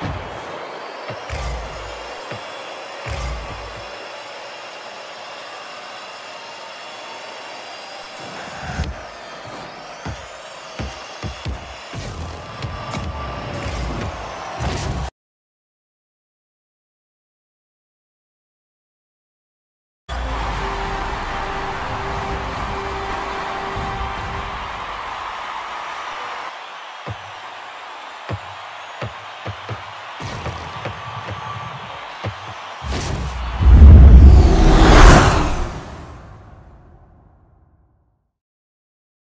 you